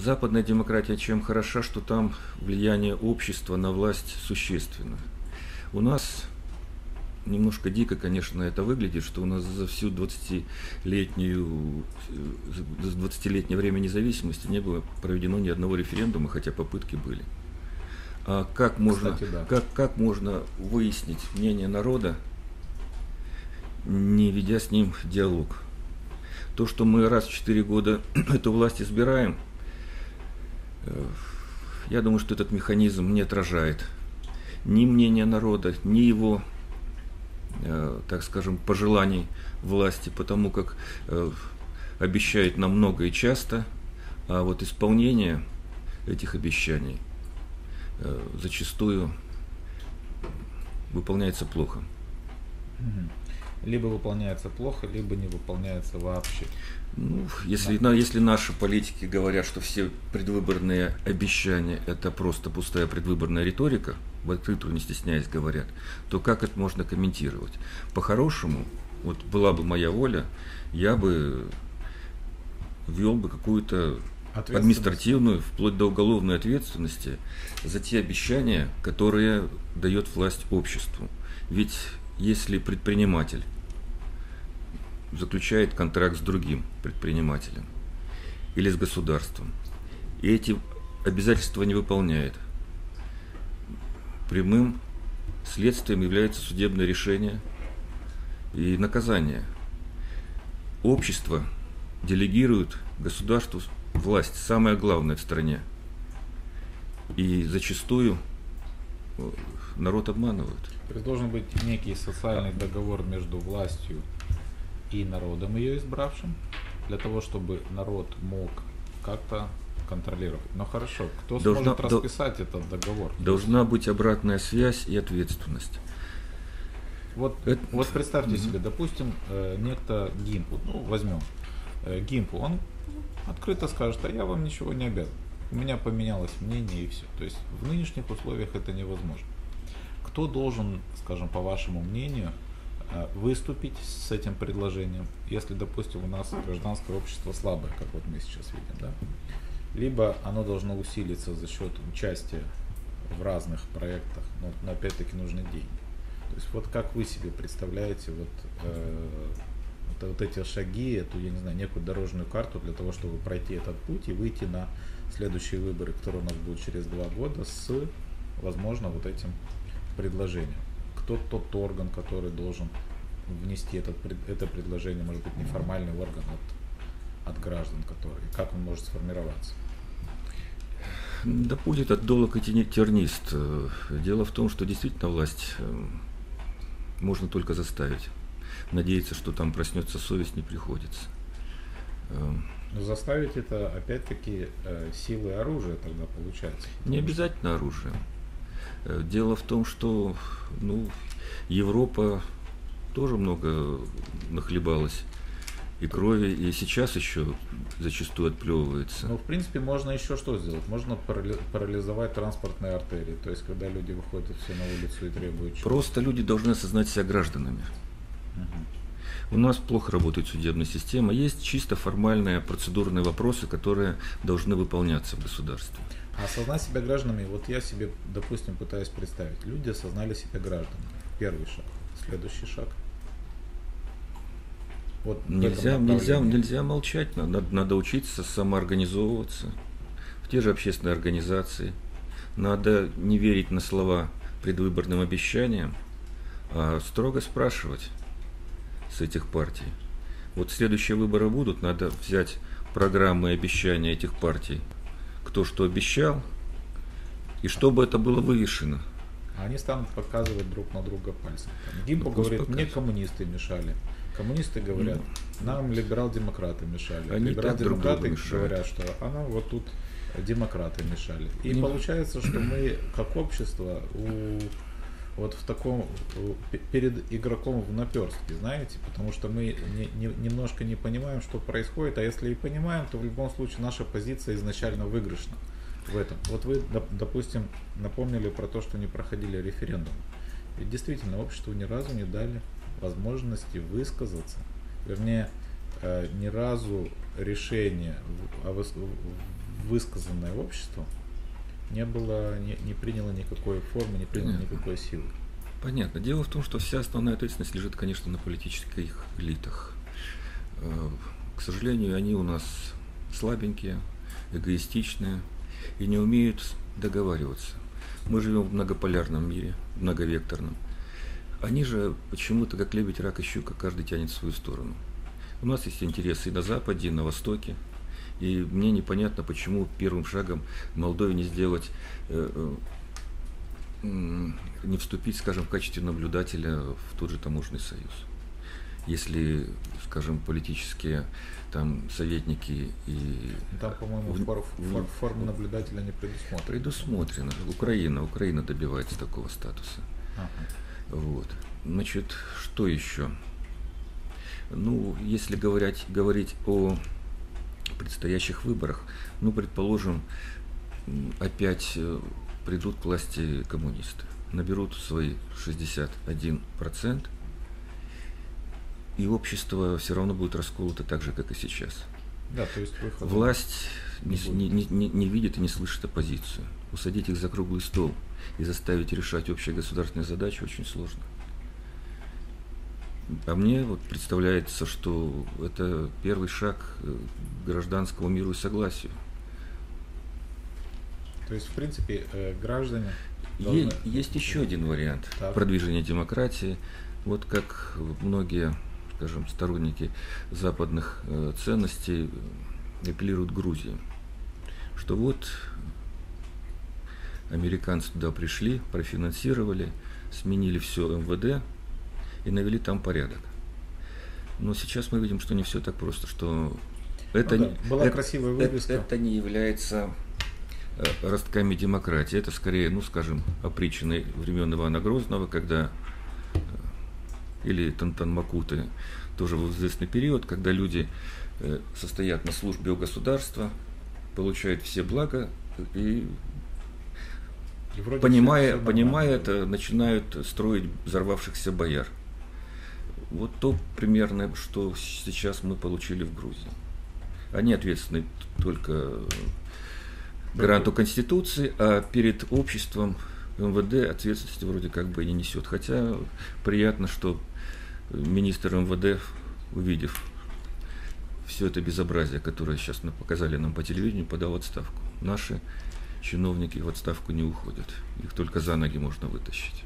Западная демократия чем хороша, что там влияние общества на власть существенно. У нас немножко дико, конечно, это выглядит, что у нас за всю 20-летнюю, за 20-летнее время независимости не было проведено ни одного референдума, хотя попытки были. А как можно, Кстати, да. как, как можно выяснить мнение народа, не ведя с ним диалог? То, что мы раз в 4 года эту власть избираем, э, я думаю, что этот механизм не отражает ни мнения народа, ни его, э, так скажем, пожеланий власти, потому как э, обещает нам много и часто, а вот исполнение этих обещаний э, зачастую выполняется плохо. Мгм. Либо выполняется плохо, либо не выполняется вообще. Ну, если, на, если наши политики говорят, что все предвыборные обещания это просто пустая предвыборная риторика, в открытую не стесняясь говорят, то как это можно комментировать? По-хорошему, вот была бы моя воля, я бы ввел бы какую-то административную, вплоть до уголовной ответственности за те обещания, которые дает власть обществу. Ведь если предприниматель заключает контракт с другим предпринимателем или с государством, и эти обязательства не выполняет, прямым следствием является судебное решение и наказание. Общество делегирует государству власть, самое главное в стране. И зачастую э, народ обманывают. То есть должен быть некий социальный договор между властью и народом ее избравшим, для того, чтобы народ мог как-то контролировать. Но хорошо, кто Должна- сможет до- расписать этот договор? Должна быть обратная связь и ответственность. Вот, Это- вот представьте себе, допустим, э, некто Гимпу, ну возьмем э, Гимпу, он открыто скажет, а я вам ничего не обязан. У меня поменялось мнение и все. То есть в нынешних условиях это невозможно. Кто должен, скажем, по вашему мнению, выступить с этим предложением, если, допустим, у нас гражданское общество слабое, как вот мы сейчас видим, да? Либо оно должно усилиться за счет участия в разных проектах, но, но опять-таки нужны деньги. То есть вот как вы себе представляете вот, э, вот, вот эти шаги, эту, я не знаю, некую дорожную карту для того, чтобы пройти этот путь и выйти на следующие выборы, которые у нас будут через два года, с, возможно, вот этим предложением. Кто тот орган, который должен внести этот, это предложение, может быть, неформальный орган от, от граждан, который, как он может сформироваться? Да будет от долог и тернист. Дело в том, что действительно власть э, можно только заставить. Надеяться, что там проснется совесть, не приходится. Э, Но заставить это, опять-таки, э, силой оружия тогда получается. Не обязательно оружием. Э, Дело в том, что ну, Европа тоже много нахлебалась и крови, и сейчас еще зачастую отплевывается. Ну, в принципе, можно еще что сделать? Можно парали- парализовать транспортные артерии. То есть, когда люди выходят все на улицу и требуют чего. Просто люди должны осознать себя гражданами. Мгм. У нас плохо работает судебная система. Есть чисто формальные процедурные вопросы, которые должны выполняться в государстве. Осознать себя гражданами, вот я себе, допустим, пытаюсь представить. Люди осознали себя гражданами. Первый шаг. Следующий шаг. Вот Нельзя, нельзя, нельзя молчать, надо, надо учиться самоорганизовываться в те же общественные организации. Надо не верить на слова предвыборным обещаниям, а строго спрашивать с этих партий. Вот следующие выборы будут, надо взять программы и обещания этих партий, кто что обещал, и чтобы это было вывешено. Они станут показывать друг на друга пальцем. Там Гимпо Ну, говорит, мне коммунисты мешали. Коммунисты говорят, нам либерал-демократы мешали. Ну. Они Либерал-демократы говорят, что а нам вот тут демократы мешали. И Не- получается, что мы как общество у вот в таком пе- перед игроком в наперстке, знаете, потому что мы не- не- немножко не понимаем, что происходит, а если и понимаем, то в любом случае наша позиция изначально выигрышна в этом. Вот вы, доп- допустим, напомнили про то, что не проходили референдум. Ведь действительно обществу ни разу не дали возможности высказаться, вернее, э, ни разу решение высказанное обществу, не было, не, не приняло никакой формы, не приняло Понятно. никакой силы. Понятно. Дело в том, что вся основная ответственность лежит, конечно, на политических элитах. Э, К сожалению, они у нас слабенькие, эгоистичные и не умеют договариваться. Мы живем в многополярном мире, многовекторном. Они же почему-то, как лебедь, рак и щука, каждый тянет в свою сторону. У нас есть интересы и на Западе, и на Востоке. И мне непонятно, почему первым шагом Молдове не сделать, э, э, не вступить, скажем, в качестве наблюдателя в тот же таможенный союз. Если, скажем, политические там советники и Там, по-моему, фор- фор- форма наблюдателя не предусмотрена. предусмотрено. Украина, Украина добивается такого статуса. Ага. Вот. Значит, что еще? Ну, если говорить, говорить о предстоящих выборах, ну, предположим, опять э, придут к власти коммунисты, наберут свои 61%, и общество все равно будет расколото так же, как и сейчас. Да, то есть выход. Власть Не не, не- не видит и не слышит оппозицию. Усадить их за круглый стол и заставить решать общие государственные задачи очень сложно. А мне вот представляется, что это первый шаг э, к гражданскому миру и согласию. То есть, в принципе, э, граждане должны- есть еще один вариант Так. продвижения демократии. Вот как многие, скажем, сторонники западных э, ценностей апеллируют Грузии, что вот американцы туда пришли, профинансировали, сменили все МВД и навели там порядок. Но сейчас мы видим, что не все так просто, что это, Ну да, не- была это- красивая это- вывеска. это не является э, ростками демократии. Это скорее, ну, скажем, опричины времен Ивана Грозного, когда э, или Тантан Макуты, тоже в известный период, когда люди э, состоят на службе у государства, получают все блага и И понимая, всё понимая это, начинают строить взорвавшихся бояр. Вот то примерно, что сейчас мы получили в Грузии. Они ответственны только гаранту Конституции, а перед обществом МВД ответственности вроде как бы не несет. Хотя приятно, что министр МВД, увидев все это безобразие, которое сейчас показали нам по телевидению, подал отставку. Наши чиновники в отставку не уходят. Их только за ноги можно вытащить.